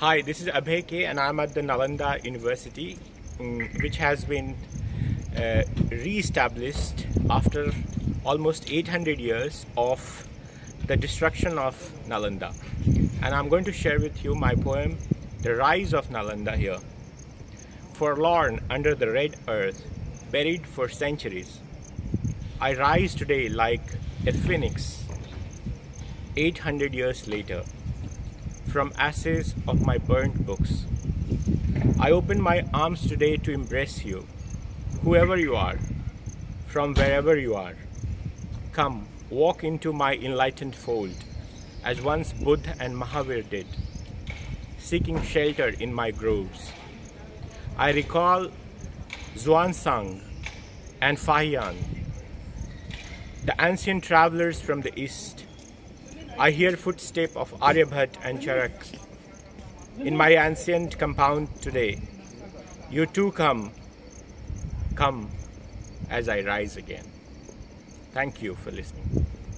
Hi, this is Abhay K, and I'm at the Nalanda University, mm, which has been uh, re-established after almost 800 years of the destruction of Nalanda. And I'm going to share with you my poem, The Rise of Nalanda here. Forlorn under the red earth, buried for centuries, I rise today like a phoenix, 800 years later from ashes of my burnt books. I open my arms today to embrace you, whoever you are, from wherever you are. Come, walk into my enlightened fold, as once Buddha and Mahavir did, seeking shelter in my groves. I recall Xuanzang and Fahian, the ancient travelers from the east I hear footsteps of Aryabhat and Charak in my ancient compound today. You too come, come as I rise again. Thank you for listening.